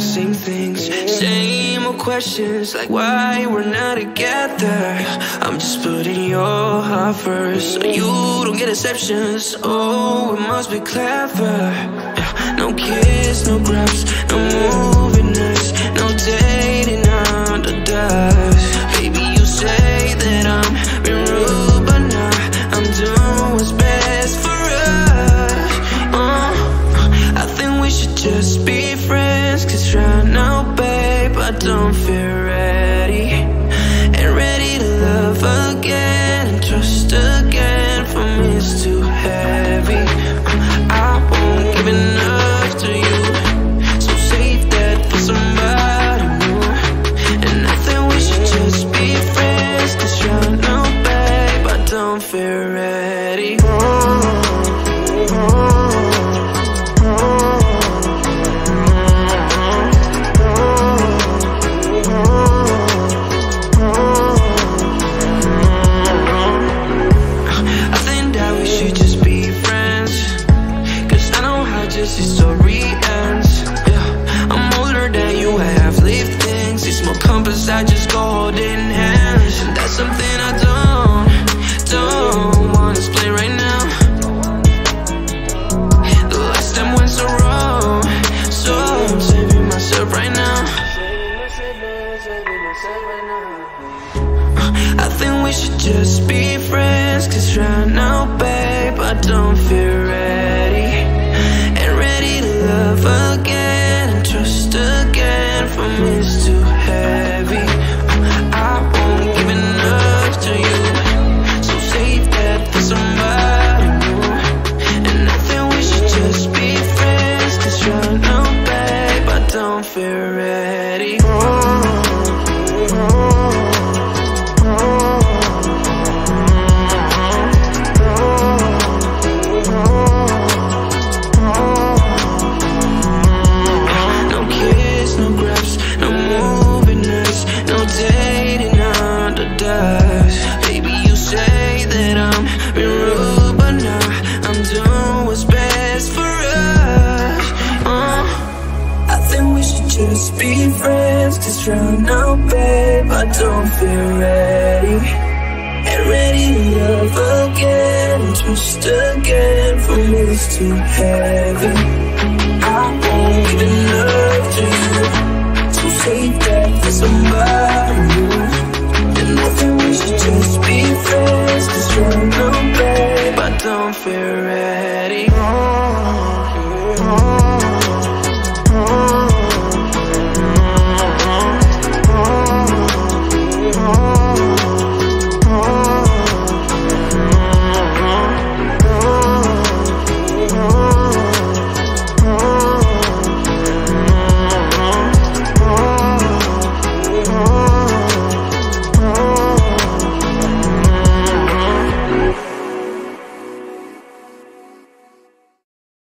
same things, same old questions Like why we're not together I'm just putting your heart first So you don't get exceptions Oh, it must be clever No kiss, no grabs, no moving just be should just be friends Cause right now, babe, I don't feel true now, babe I don't feel ready. And ready to love again twist again For me it's too heavy I won't even love you So save that for somebody new. And nothing we should just be friends Cause you're now, babe I don't feel